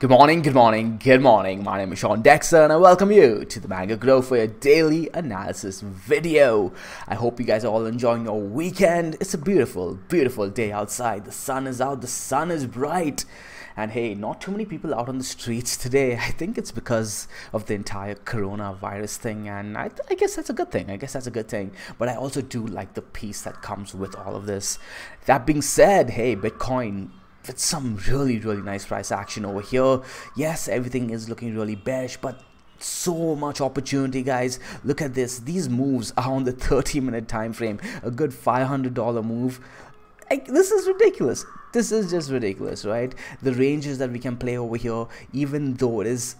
Good morning, good morning, good morning. My name is Sean Dexter and I welcome you to the Mango Grow for your daily analysis video. I hope you guys are all enjoying your weekend. It's a beautiful, beautiful day outside. The sun is out, the sun is bright. And hey, not too many people out on the streets today. I think it's because of the entire coronavirus thing, and I, I guess that's a good thing. I guess that's a good thing. But I also do like the peace that comes with all of this. That being said, hey, Bitcoin with some really really nice price action over here. Yes everything is looking really bearish but so much opportunity guys. Look at this. These moves are on the 30 minute time frame. A good 500 dollar move. Like, this is ridiculous. This is just ridiculous right? The ranges that we can play over here even though it is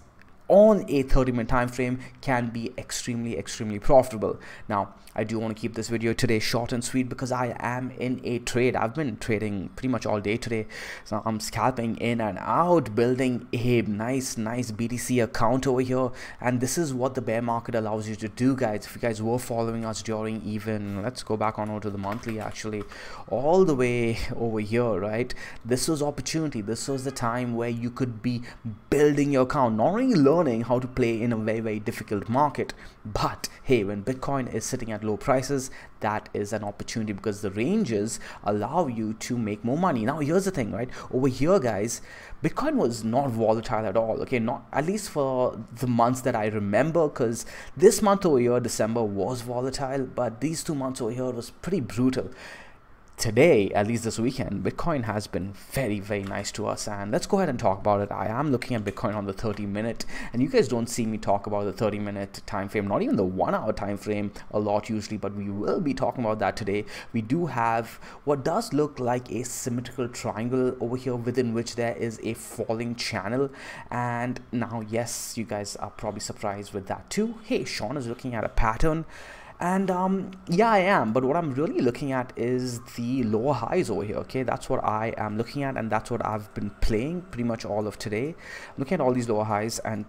on a 30 minute time frame can be extremely extremely profitable. Now I do want to keep this video today short and sweet because I am in a trade. I've been trading pretty much all day today. So I'm scalping in and out building a nice nice BTC account over here. And this is what the bear market allows you to do guys. If you guys were following us during even let's go back on over to the monthly actually all the way over here right? This was opportunity. This was the time where you could be building your account not only learning how to play in a very very difficult market but hey when Bitcoin is sitting at low prices that is an opportunity because the ranges allow you to make more money. Now here's the thing right? Over here guys bitcoin was not volatile at all okay? Not at least for the months that i remember because this month over here december was volatile but these two months over here was pretty brutal today, at least this weekend, Bitcoin has been very, very nice to us. And let's go ahead and talk about it. I am looking at Bitcoin on the 30 minute, and you guys don't see me talk about the 30 minute time frame, not even the one hour time frame a lot usually, but we will be talking about that today. We do have what does look like a symmetrical triangle over here within which there is a falling channel. And now, yes, you guys are probably surprised with that too. Hey, Sean is looking at a pattern and um, yeah i am. But what i'm really looking at is the lower highs over here okay? That's what i am looking at and that's what i've been playing pretty much all of today. Looking at all these lower highs and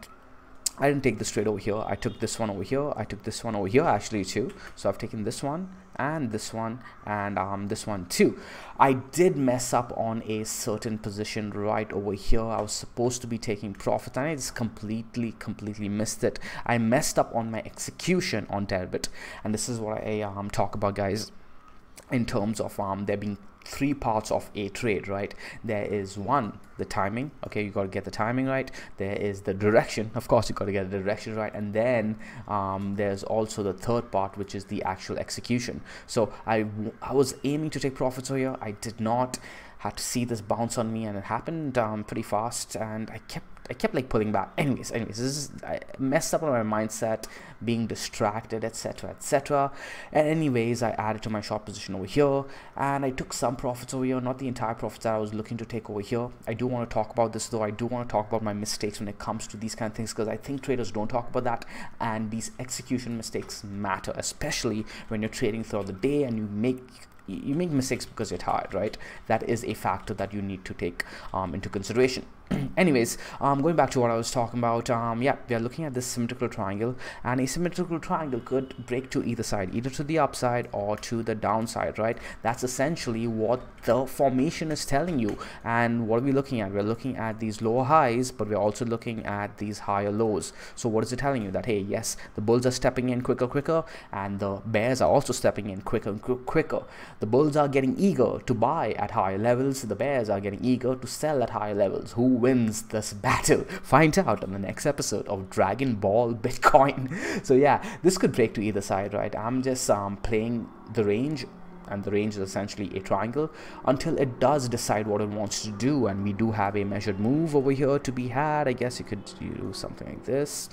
I didn't take this trade over here. I took this one over here. I took this one over here actually too. So I've taken this one and this one and um, this one too. I did mess up on a certain position right over here. I was supposed to be taking profit and I just completely, completely missed it. I messed up on my execution on Deribit and this is what I um, talk about guys in terms of um, there being three parts of a trade right? There is one the timing okay you got to get the timing right. There is the direction of course you got to get the direction right. And then um, there's also the third part which is the actual execution. So I, I was aiming to take profits over here. I did not had to see this bounce on me and it happened um, pretty fast and I kept I kept like pulling back. Anyways anyways this is I messed up on my mindset being distracted etc etc and anyways I added to my short position over here and I took some profits over here not the entire profits that I was looking to take over here. I do want to talk about this though. I do want to talk about my mistakes when it comes to these kind of things because I think traders don't talk about that and these execution mistakes matter especially when you're trading throughout the day and you make you make mistakes because you're tired right? That is a factor that you need to take um, into consideration anyways um, going back to what I was talking about um, yeah we are looking at this symmetrical triangle and a symmetrical triangle could break to either side either to the upside or to the downside right? That's essentially what the formation is telling you. And what are we looking at? We're looking at these lower highs but we're also looking at these higher lows. So what is it telling you? That hey yes the bulls are stepping in quicker quicker and the bears are also stepping in quicker and quicker. The bulls are getting eager to buy at higher levels. The bears are getting eager to sell at higher levels. Who wins this battle? Find out on the next episode of Dragon Ball Bitcoin. So yeah, this could break to either side, right? I'm just um, playing the range and the range is essentially a triangle until it does decide what it wants to do and we do have a measured move over here to be had i guess you could do something like this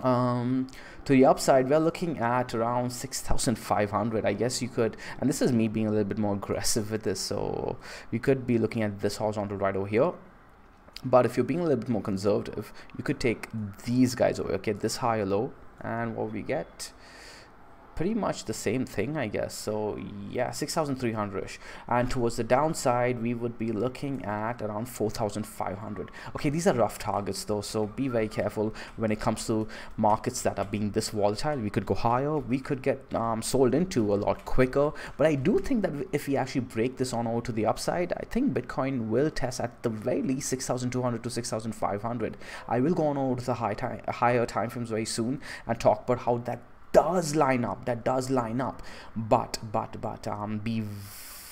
um, to the upside we're looking at around 6500 i guess you could and this is me being a little bit more aggressive with this so we could be looking at this horizontal right over here but if you're being a little bit more conservative you could take these guys over okay? This high or low and what we get pretty much the same thing I guess. So yeah 6300ish and towards the downside we would be looking at around 4500 okay these are rough targets though so be very careful when it comes to markets that are being this volatile. We could go higher. We could get um, sold into a lot quicker. But I do think that if we actually break this on over to the upside I think Bitcoin will test at the very least 6200 to 6500 I will go on over to the high time higher time frames very soon and talk about how that does line up that does line up. But but but um be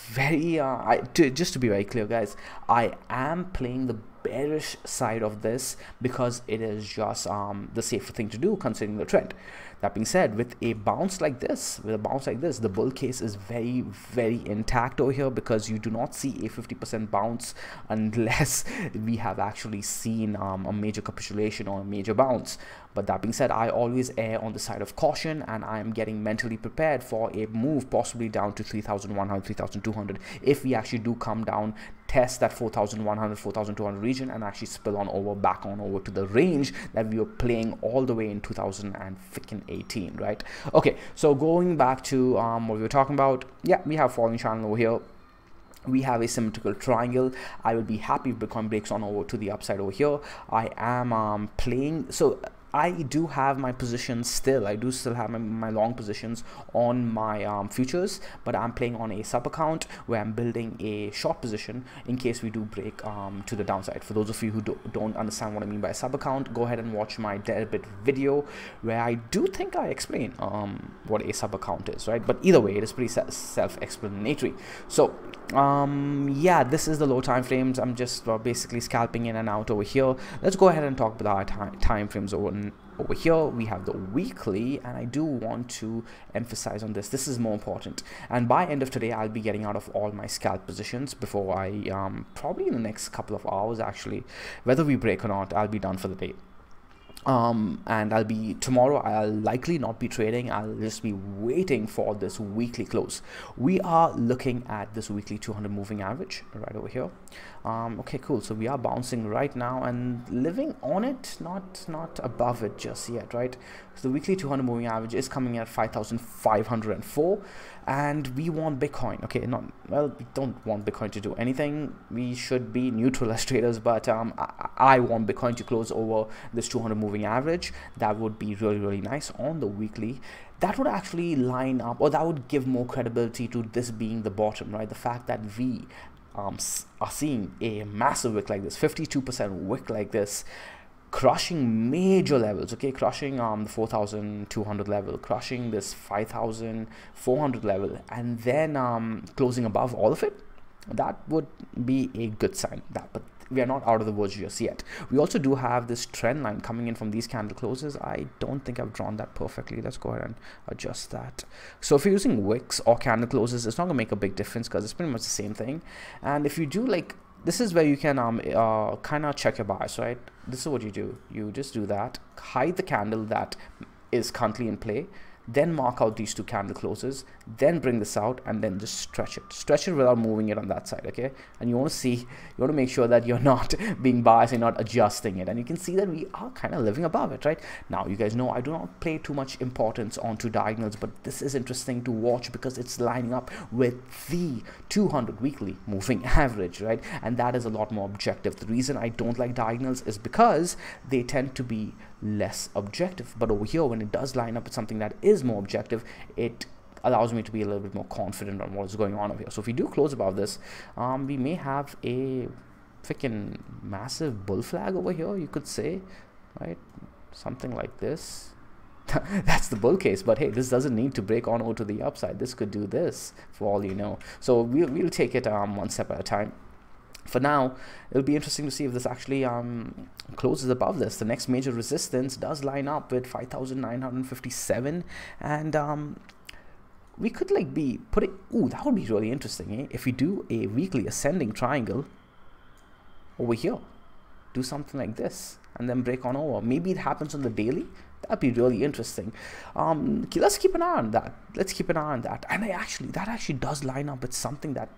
very uh, I, to, just to be very clear guys i am playing the bearish side of this because it is just um the safer thing to do considering the trend. That being said with a bounce like this with a bounce like this the bull case is very very intact over here because you do not see a 50% bounce unless we have actually seen um, a major capitulation or a major bounce but that being said i always err on the side of caution and i am getting mentally prepared for a move possibly down to 3100 3200 if we actually do come down test that 4100 4200 region and actually spill on over back on over to the range that we were playing all the way in 2018 right? Okay so going back to um, what we were talking about yeah we have falling channel over here. We have a symmetrical triangle. I will be happy if bitcoin breaks on over to the upside over here. I am um, playing so I do have my positions still. I do still have my, my long positions on my um, futures, but I'm playing on a sub account where I'm building a short position in case we do break um, to the downside. For those of you who do, don't understand what I mean by a sub account, go ahead and watch my Deribit video where I do think I explain um, what a sub account is, right? But either way, it is pretty self-explanatory. So um yeah this is the low time frames i'm just uh, basically scalping in and out over here let's go ahead and talk about our time frames over over here we have the weekly and I do want to emphasize on this. This is more important. And by end of today I'll be getting out of all my scalp positions before I um, probably in the next couple of hours actually. Whether we break or not I'll be done for the day um, and I'll be tomorrow I'll likely not be trading. I'll just be waiting for this weekly close. We are looking at this weekly 200 moving average right over here. Um, okay cool. So we are bouncing right now and living on it not not above it just yet right so the weekly 200 moving average is coming at 5504 and we want bitcoin okay? Not well we don't want bitcoin to do anything. We should be neutral as traders but um, I, I want bitcoin to close over this 200 moving average. That would be really really nice on the weekly. That would actually line up or that would give more credibility to this being the bottom right? The fact that we um, are seeing a massive wick like this 52% wick like this crushing major levels okay crushing um the 4200 level crushing this 5400 level and then um closing above all of it that would be a good sign that but we are not out of the woods just yet. We also do have this trend line coming in from these candle closes. I don't think I've drawn that perfectly. Let's go ahead and adjust that. So if you're using wicks or candle closes, it's not gonna make a big difference because it's pretty much the same thing. And if you do like, this is where you can um uh, kind of check your bias, right? This is what you do. You just do that, hide the candle that is currently in play then mark out these two candle closes then bring this out and then just stretch it. Stretch it without moving it on that side okay? And you want to see you want to make sure that you're not being biased and not adjusting it. And you can see that we are kind of living above it right? Now you guys know I do not play too much importance onto diagonals but this is interesting to watch because it's lining up with the 200 weekly moving average right? And that is a lot more objective. The reason I don't like diagonals is because they tend to be less objective. But over here when it does line up with something that is more objective it allows me to be a little bit more confident on what's going on over here. So if we do close above this um, we may have a freaking massive bull flag over here you could say right? Something like this. That's the bull case but hey this doesn't need to break on over to the upside. This could do this for all you know. So we'll, we'll take it um, one step at a time for now, it'll be interesting to see if this actually um, closes above this. The next major resistance does line up with 5,957 and um, we could like be putting, ooh, that would be really interesting eh? if we do a weekly ascending triangle over here, do something like this and then break on over. Maybe it happens on the daily, that'd be really interesting um let's keep an eye on that let's keep an eye on that and I actually that actually does line up with something that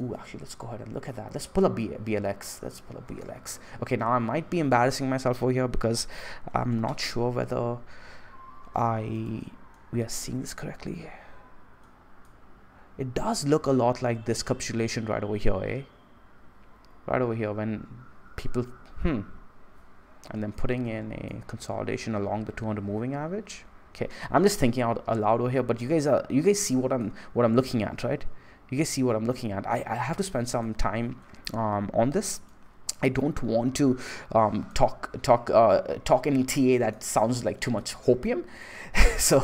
Ooh, actually, let's go ahead and look at that. Let's pull up B BLX. Let's pull up BLX. Okay, now I might be embarrassing myself over here because I'm not sure whether I we are seeing this correctly it does look a lot like this capitulation right over here eh right over here when people hmm and then putting in a consolidation along the 200 moving average. Okay i'm just thinking out aloud over here but you guys are you guys see what i'm what i'm looking at right? You guys see what i'm looking at. I, I have to spend some time um, on this. I don't want to um, talk talk uh, talk any TA that sounds like too much hopium. so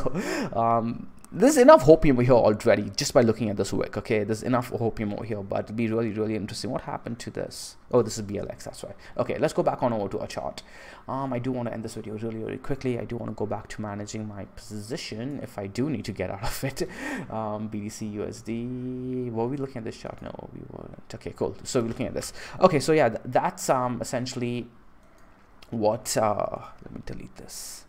um, there's enough hopium here already just by looking at this wick okay? There's enough hopium over here but it'd be really really interesting. What happened to this? Oh this is blx that's right. Okay let's go back on over to our chart. Um i do want to end this video really really quickly. I do want to go back to managing my position if i do need to get out of it. Um btc usd were we looking at this chart? No we weren't. Okay cool. So we're looking at this. Okay so yeah th that's um essentially what uh let me delete this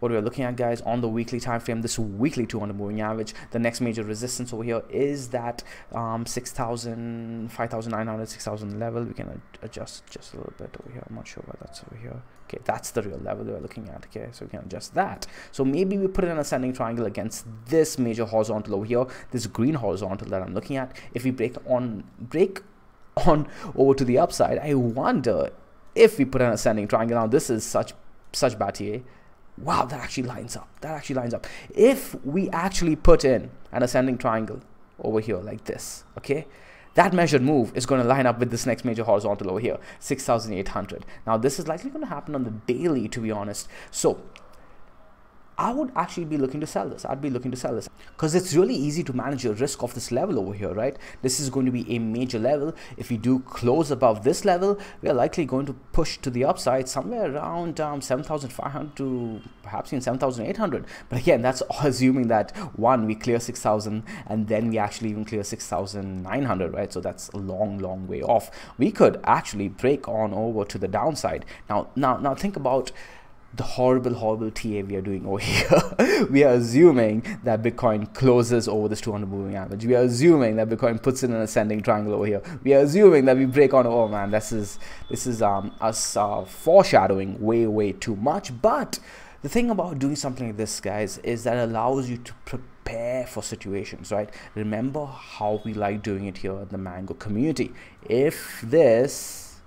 what we're looking at guys on the weekly time frame this weekly 200 moving average the next major resistance over here is that um 6000 5900 6000 level. We can adjust just a little bit over here. I'm not sure why that's over here. Okay that's the real level we're looking at okay? So we can adjust that. So maybe we put in an ascending triangle against this major horizontal over here this green horizontal that i'm looking at. If we break on break on over to the upside i wonder if we put an ascending triangle. Now this is such such bad TA wow, that actually lines up. That actually lines up. If we actually put in an ascending triangle over here like this, okay, that measured move is going to line up with this next major horizontal over here, 6,800. Now, this is likely going to happen on the daily, to be honest. So I would actually be looking to sell this. I'd be looking to sell this because it's really easy to manage your risk of this level over here, right? This is going to be a major level. If we do close above this level, we are likely going to push to the upside somewhere around um, 7,500 to perhaps even 7,800. But again, that's assuming that one, we clear 6,000 and then we actually even clear 6,900, right? So that's a long, long way off. We could actually break on over to the downside. Now, now, now think about the horrible, horrible TA we are doing over here. we are assuming that Bitcoin closes over this 200 moving average. We are assuming that Bitcoin puts in an ascending triangle over here. We are assuming that we break on. Oh man, this is this is um us uh, foreshadowing way way too much. But the thing about doing something like this, guys, is that allows you to prepare for situations, right? Remember how we like doing it here in the Mango community. If this,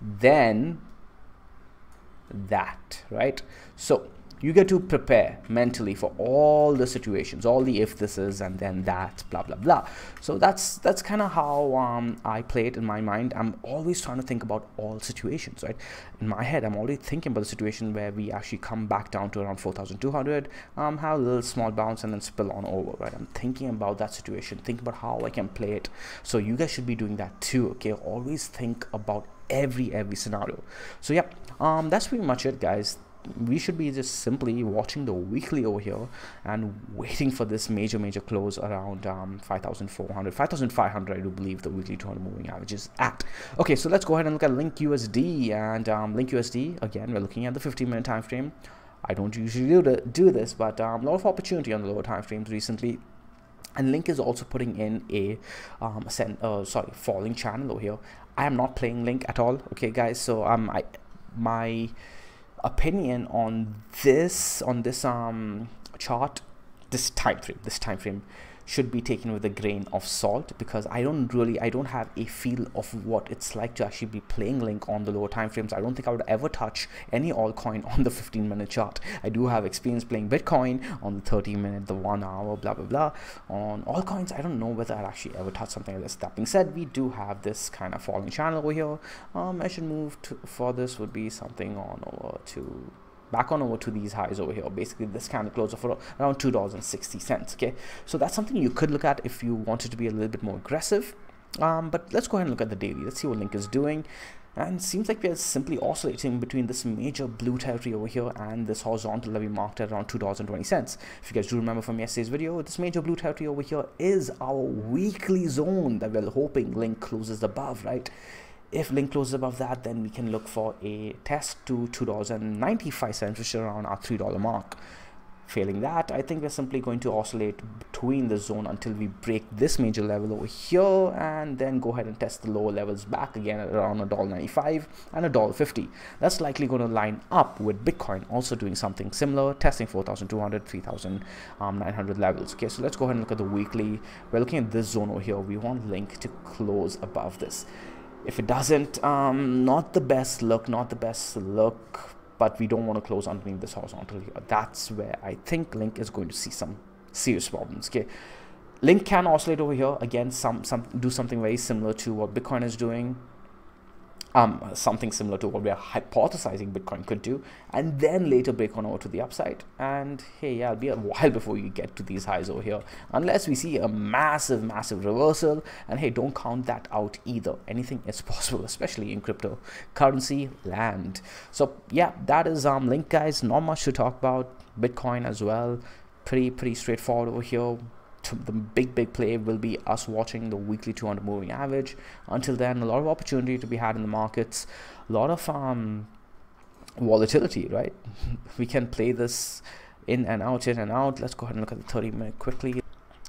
then that right? So you get to prepare mentally for all the situations all the if this is and then that blah blah blah. So that's that's kind of how um, i play it in my mind. I'm always trying to think about all situations right? In my head i'm already thinking about the situation where we actually come back down to around 4200 um have a little small bounce and then spill on over right? I'm thinking about that situation think about how i can play it. So you guys should be doing that too okay? Always think about every every scenario. So yeah um that's pretty much it guys we should be just simply watching the weekly over here and waiting for this major major close around um 5400 5500 i do believe the weekly 200 moving average is at. Okay so let's go ahead and look at link usd and um, link usd again we're looking at the 15 minute time frame. I don't usually do, the, do this but um, a lot of opportunity on the lower time frames recently. And link is also putting in a um send, uh, sorry falling channel over here. I am not playing link at all okay guys? So um i my opinion on this on this um chart this time frame this time frame should be taken with a grain of salt because I don't really I don't have a feel of what it's like to actually be playing Link on the lower time frames. I don't think I would ever touch any altcoin on the 15 minute chart. I do have experience playing Bitcoin on the 30 minute, the one hour, blah blah blah. On altcoins, I don't know whether I'll actually ever touch something like this. That being said, we do have this kind of falling channel over here. Um, I should move to, for this would be something on over to back on over to these highs over here. Basically this candle closed for around two dollars and sixty cents okay? So that's something you could look at if you wanted to be a little bit more aggressive. Um, but let's go ahead and look at the daily. Let's see what link is doing. And seems like we are simply oscillating between this major blue territory over here and this horizontal that we marked at around $2.20. If you guys do remember from yesterday's video, this major blue territory over here is our weekly zone that we're hoping link closes above, right? If link closes above that then we can look for a test to $2.95 which is around our $3 mark Failing that, I think we're simply going to oscillate between the zone until we break this major level over here and then go ahead and test the lower levels back again at around $1.95 and $1.50. That's likely going to line up with Bitcoin also doing something similar, testing 4,200, 3,900 levels. Okay, so let's go ahead and look at the weekly. We're looking at this zone over here. We want Link to close above this. If it doesn't, um, not the best look, not the best look but we don't want to close underneath this horizontal. That's where I think Link is going to see some serious problems. Okay, Link can oscillate over here again. Some some do something very similar to what Bitcoin is doing um, something similar to what we are hypothesizing Bitcoin could do, and then later break on over to the upside. And hey, yeah, it'll be a while before you get to these highs over here, unless we see a massive, massive reversal. And hey, don't count that out either. Anything is possible, especially in cryptocurrency land. So yeah, that is um link, guys. Not much to talk about. Bitcoin as well. Pretty, pretty straightforward over here the big big play will be us watching the weekly 200 moving average. Until then a lot of opportunity to be had in the markets. A lot of um volatility right? We can play this in and out in and out. Let's go ahead and look at the 30 minute quickly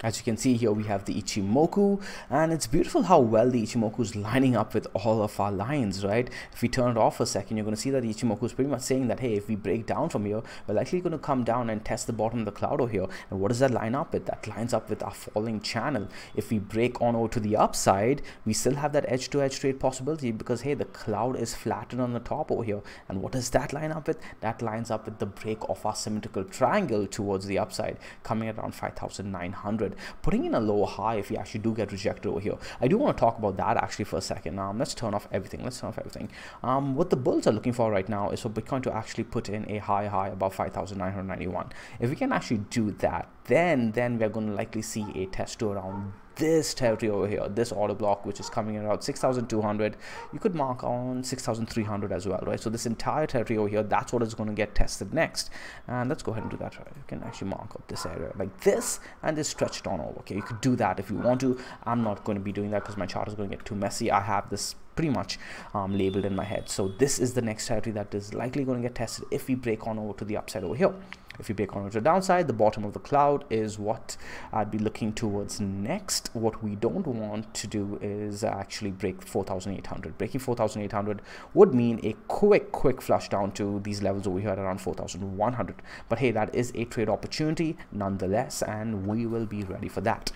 as you can see here we have the Ichimoku and it's beautiful how well the Ichimoku is lining up with all of our lines right? If we turn it off for a second you're going to see that the Ichimoku is pretty much saying that hey if we break down from here we're likely going to come down and test the bottom of the cloud over here. And what does that line up with? That lines up with our falling channel. If we break on over to the upside we still have that edge to edge trade possibility because hey the cloud is flattened on the top over here. And what does that line up with? That lines up with the break of our symmetrical triangle towards the upside coming around 5900 putting in a low high if we actually do get rejected over here. I do want to talk about that actually for a second. Um, let's turn off everything. Let's turn off everything. Um, what the bulls are looking for right now is for Bitcoin to actually put in a high high above 5,991. If we can actually do that, then then we're going to likely see a test to around this territory over here this order block which is coming around 6200 you could mark on 6300 as well right? So this entire territory over here that's what is going to get tested next. And let's go ahead and do that. Right you can actually mark up this area like this and this stretched on over okay? You could do that if you want to. I'm not going to be doing that because my chart is going to get too messy. I have this pretty much um, labeled in my head. So this is the next territory that is likely going to get tested if we break on over to the upside over here if you break on to the downside, the bottom of the cloud is what I'd be looking towards next. What we don't want to do is actually break 4,800. Breaking 4,800 would mean a quick, quick flush down to these levels over here at around 4,100. But hey, that is a trade opportunity nonetheless, and we will be ready for that.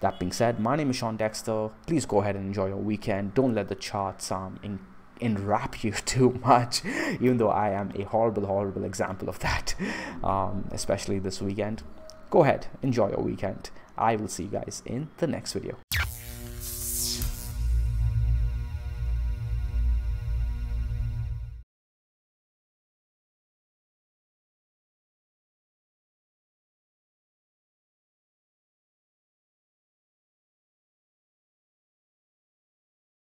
That being said, my name is Sean Dexter. Please go ahead and enjoy your weekend. Don't let the charts um, enwrap you too much, even though I am a horrible, horrible example of that, um, especially this weekend. Go ahead, enjoy your weekend. I will see you guys in the next video.